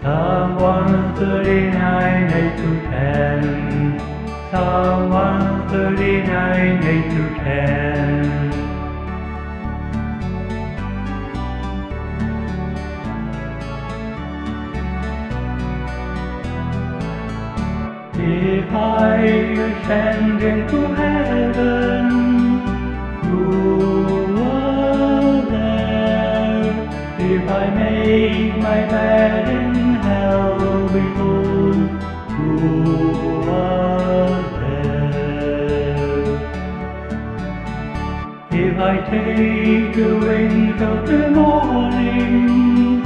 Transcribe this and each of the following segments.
Psalm 139, 8 to 10. Psalm 139, 8 to 10. If I ascend into heaven, My bed in hell, behold, who are there? If I take the wings of the morning?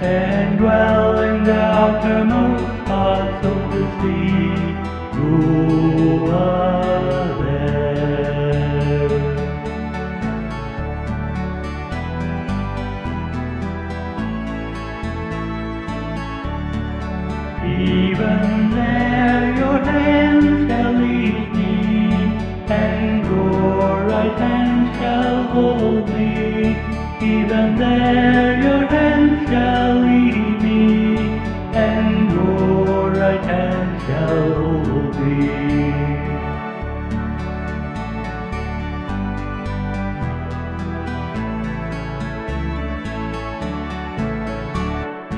And dwell in the outermost parts of the sea, who are there? Even there your hand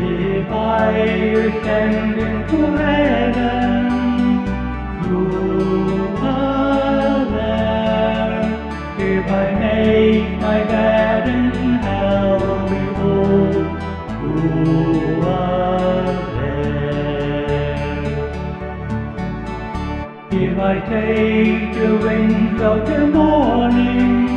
If I ascend into heaven, if I make my bed in hell me hold who I take the wings of the morning,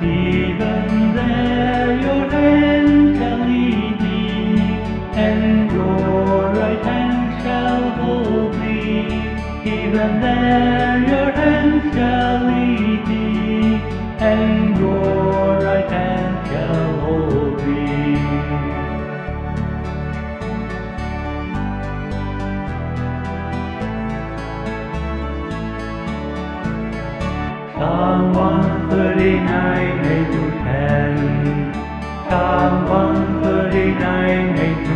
Even there your hand shall lead me, and your right hand shall hold me. Even there your hand shall lead me, and your right hand shall hold me. Someone 139 8 to 10 Psalm 139 8